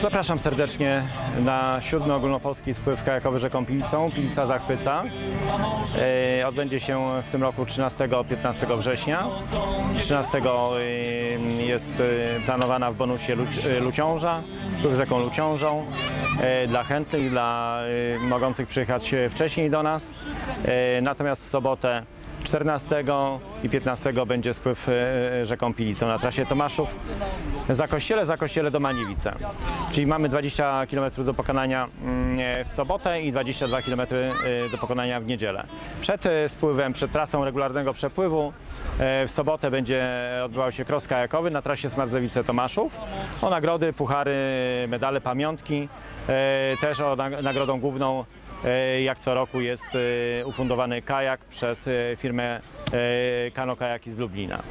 Zapraszam serdecznie na siódmy ogólnopolski spływ kajakowy rzeką Pilicą. Pilica zachwyca. E, Odbędzie się w tym roku 13-15 września. 13 e, jest e, planowana w bonusie Luc- Luciąża, spływ rzeką Luciążą. Dla chętnych, dla mogących przyjechać wcześniej do nas. Natomiast w sobotę 14 i 15 będzie spływ e, rzeką Pilicą na trasie Tomaszów za kościele, za kościele do Maniewice. Czyli mamy 20 km do pokonania mm, e, w sobotę i 22 km e, do pokonania w niedzielę. Przed e, spływem, przed trasą regularnego przepływu e, w sobotę będzie odbywał się cross kajakowy na trasie Smardzewice-Tomaszów. O nagrody, puchary, medale, pamiątki. E, Też o nag- nagrodą główną E, Jak co roku jest e, ufundowany kajak przez e, firmę e, Kano Kajaki z Lublina.